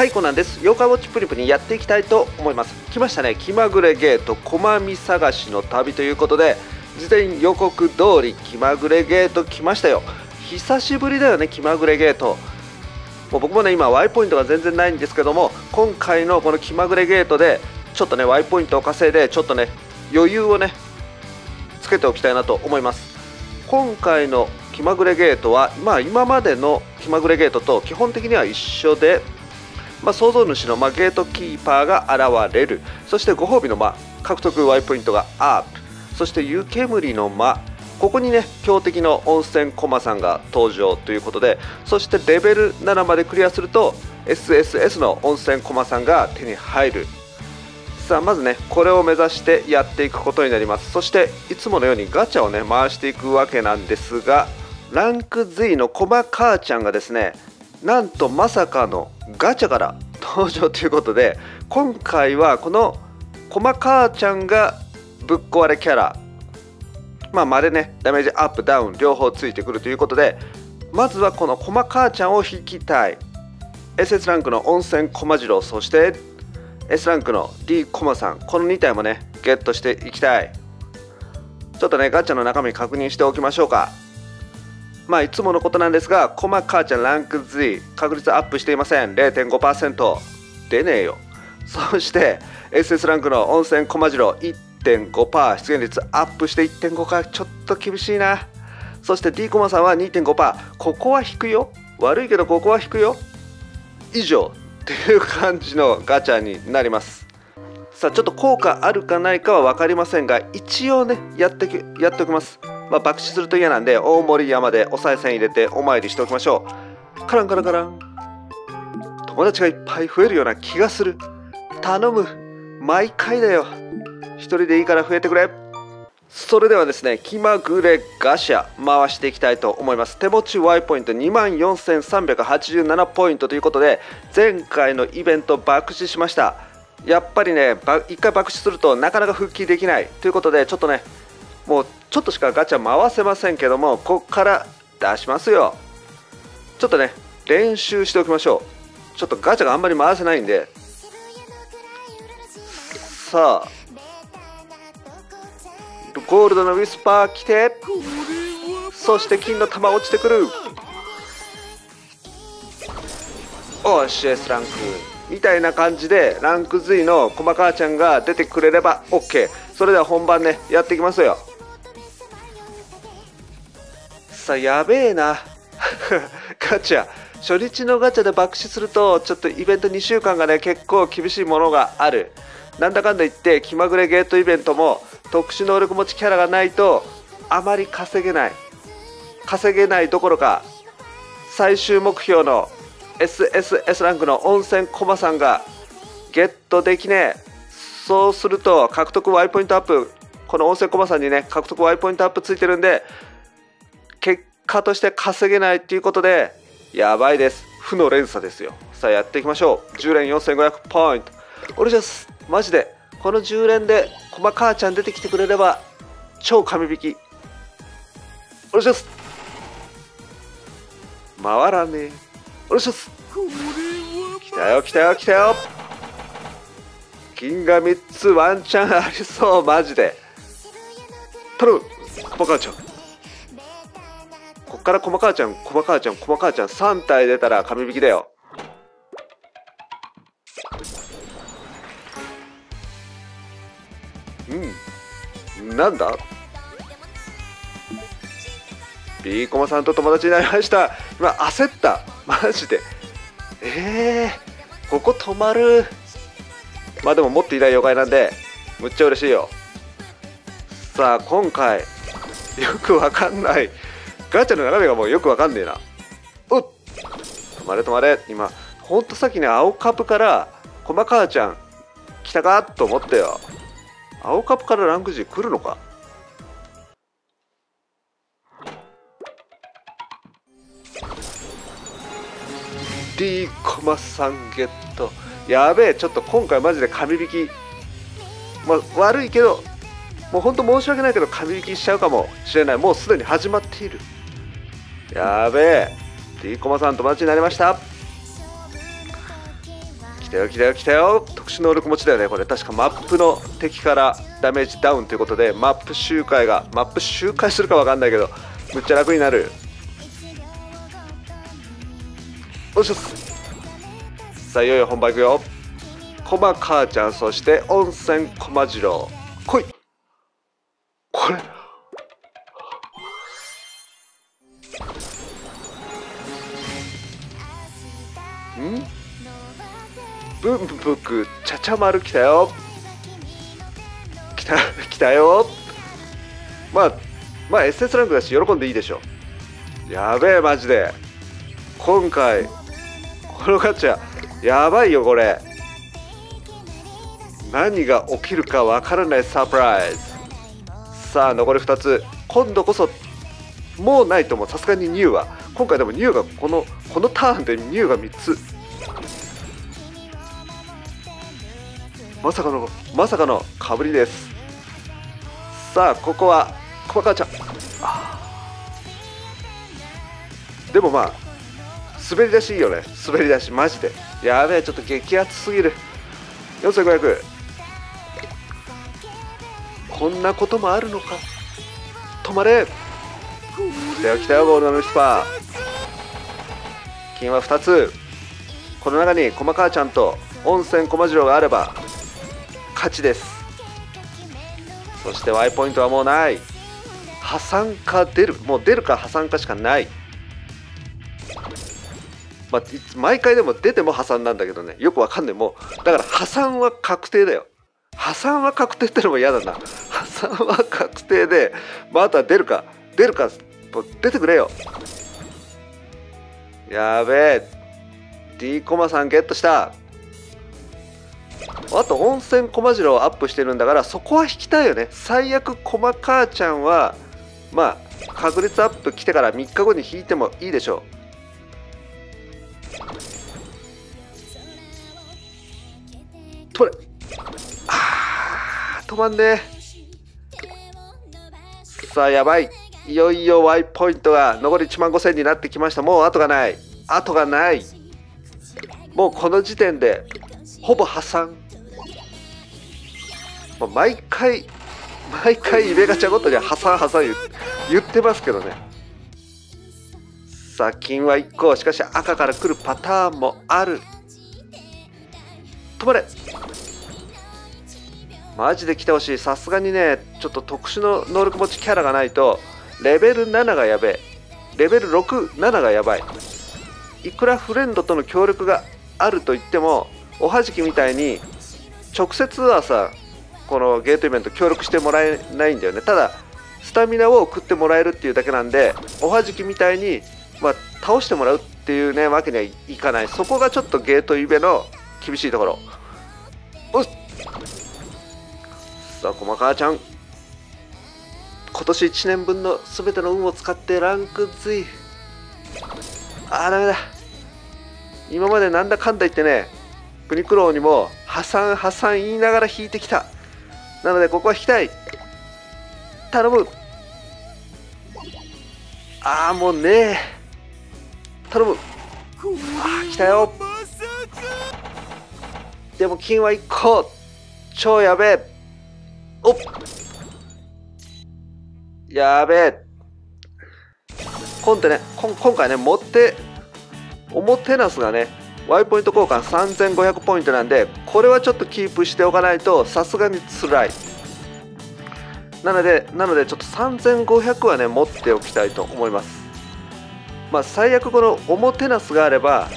はいコナンです。妖怪ウォッチプリプリやっていきたいと思います。来ましたね。気まぐれゲート駒見探しの旅ということで事前予告通り気まぐれゲート来ましたよ。久しぶりだよね気まぐれゲート。もう僕もね今 Y ポイントが全然ないんですけども今回のこの気まぐれゲートでちょっとね Y ポイントを稼いでちょっとね余裕をねつけておきたいなと思います。今回の気まぐれゲートはまあ今までの気まぐれゲートと基本的には一緒でまあ、創造主の、まあ、ゲートキーパーが現れる。そしてご褒美の、まあ、獲得 Y ポイントがアップそして湯煙の間ここにね強敵の温泉コマさんが登場ということでそしてレベル7までクリアすると SSS の温泉コマさんが手に入る。さあまずねこれを目指してやっていくことになります。そしていつものようにガチャをね回していくわけなんですがランク Z のコマ母ちゃんがですねなんとまさかのガチャから登場ということで今回はこのコマ母ちゃんがぶっ壊れキャラ。まあまでねダメージアップダウン両方ついてくるということでまずはこのコマ母ちゃんを引きたい。SS ランクの温泉コマ次郎そして S ランクの D コマさん。この2体もねゲットしていきたい。ちょっとねガチャの中身確認しておきましょうか。まあいつものことなんですがコマ母ちゃんランク Z 確率アップしていません。0.5%出ねえよ。そして SS ランクの温泉コマジロ1.5%出現率アップして1.5か。ちょっと厳しいな。そして D コマさんは2.5%ここは引くよ。悪いけどここは引くよ。以上。っていう感じのガチャになります。さあちょっと効果あるかないかは分かりませんが一応ねやってやっておきます。まあ、爆死すると嫌なんで大森山でお賽銭入れてお参りしておきましょう。カランカランカラン。友達がいっぱい増えるような気がする。頼む。毎回だよ。一人でいいから増えてくれ。それではですね気まぐれガシャ回していきたいと思います。手持ち Y ポイント24,387ポイントということで前回のイベント爆死しました。やっぱりね一回爆死するとなかなか復帰できないということでちょっとねもうちょっとしかガチャ回せませんけどもここから出しますよ。ちょっとね練習しておきましょう。ちょっとガチャがあんまり回せないんで。さあゴールドのウィスパー来て。そして金の玉落ちてくる。おし S ランク。みたいな感じでランク Z の細川ちゃんが出てくれれば OK それでは本番ねやっていきますよ。さんやべえな。ガチャ。初日のガチャで爆死するとちょっとイベント2週間がね結構厳しいものがある。なんだかんだ言って気まぐれゲートイベントも特殊能力持ちキャラがないとあまり稼げない。稼げないどころか最終目標の SSS ランクの温泉コマさんがゲットできねえ。そうすると獲得 Y ポイントアップ。この温泉コマさんにね獲得 Y ポイントアップついてるんで果として稼げないっていうことでやばいです。負の連鎖ですよ。さあやっていきましょう。10連4500ポイント。俺じゃマジでこの10連で駒母ちゃん出てきてくれれば超神引き。俺じゃ回らねえ。俺じゃ来たよ来たよ来たよ。金が3つワンチャンありそうマジで。頼む駒母ちゃん。っから細川ちゃん、細川ちゃん、細川ちゃん3体出たら神引きだよ。うん。なんだ？ビーコマさんと友達になりました。今焦った。マジで。えー、ここ止まる。まあでも持っていない妖怪なんで、むっちゃ嬉しいよ。さあ、今回、よくわかんないガチャの斜めがもうよくわかんねえな。おっ。止まれ止まれ。今ほんとさっきね青カップから駒川ちゃん来たかと思ったよ。青カップからランク G 来るのか？ーコマさんゲット。やべえちょっと今回マジで神引き。まあ悪いけどもうほんと申し訳ないけど神引きしちゃうかもしれない。もうすでに始まっている。やべえ。D コマさん友達になりました。来たよ来たよ来たよ。特殊能力持ちだよねこれ。確かマップの敵からダメージダウンということでマップ周回がマップ周回するか分かんないけどむっちゃ楽になる。おっしさあいよいよ本番いくよ。コマ母ちゃんそして温泉コマ次郎。来い。これ。ブンブクちゃちゃ丸来たよ。来た来たよ。まあまあ SS ランクだし喜んでいいでしょやべえマジで。今回このガチャやばいよこれ。何が起きるかわからないサプライズさあ残り2つ。今度こそもうないと思う。さすがにニューは。今回でもニューがこのこのターンでニューが3つ。まさかのまさかのかぶりです。さあここは細かちゃん。でもまあ滑り出しいいよね。滑り出しマジで。やべえちょっと激アツすぎる。4500こんなこともあるのか。止まれ。来たよ来たよゴールドのスパー。金は2つ。この中に駒川ちゃんと温泉駒次郎があれば勝ちです。そして Y ポイントはもうない。破産か出る。もう出るか破産かしかない。まあ、毎回でも出ても破産なんだけどね。よくわかんない。もうだから破産は確定だよ。破産は確定ってのも嫌だな。破産は確定で、まあ、あとは出るか出るか出てくれよ。やべえ。D コマさんゲットした。あと温泉コマ次郎アップしてるんだからそこは引きたいよね。最悪コマ母ちゃんはまあ確率アップ来てから3日後に引いてもいいでしょう。止まれ。あー止まんね。さあやばい。いよいよ Y ポイントが残り1万5000になってきました。もう後がない。後がない。もうこの時点でほぼ破産。もう毎回毎回イベガチャごとに破産破産言ってますけどね。さあ金は1個しかし赤から来るパターンもある。止まれ。マジで来てほしい。さすがにねちょっと特殊の能力持ちキャラがないとレベル7がやべえ。レベル67がやばい。いくらフレンドとの協力があると言ってもおはじきみたいに直接はさこのゲートイベント協力してもらえないんだよね。ただスタミナを送ってもらえるっていうだけなんでおはじきみたいに、まあ、倒してもらうっていうねわけにはいかない。そこがちょっとゲートイベの厳しいところ。おっ。さあ駒川ちゃん。今年1年分の全ての運を使ってランク追あーダメだ。今までなんだかんだ言ってねクニクロウにも破産破産言いながら引いてきた。なのでここは引きたい。頼む。ああもうね。え頼む。ああ来たよ。でも金は1個。超やべえ。おっ。やべえ。今ってね今回ね持っておもてなすがね Y ポイント交換3500ポイントなんでこれはちょっとキープしておかないとさすがに辛い。なのでなのでちょっと3500はね持っておきたいと思います。まあ最悪このおもてなすがあれば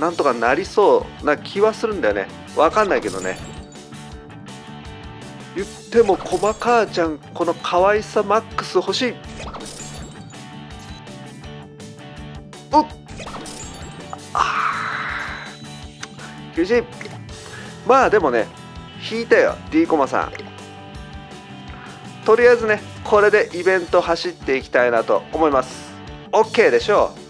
なんとかなりそうな気はするんだよね。わかんないけどね。言っても細母ちゃんこの可愛さマックス欲しい。厳しいまあでもね引いたよ D コマさん。とりあえずねこれでイベント走っていきたいなと思います。OK でしょう。